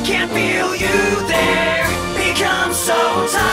I can feel you there. Become so tired.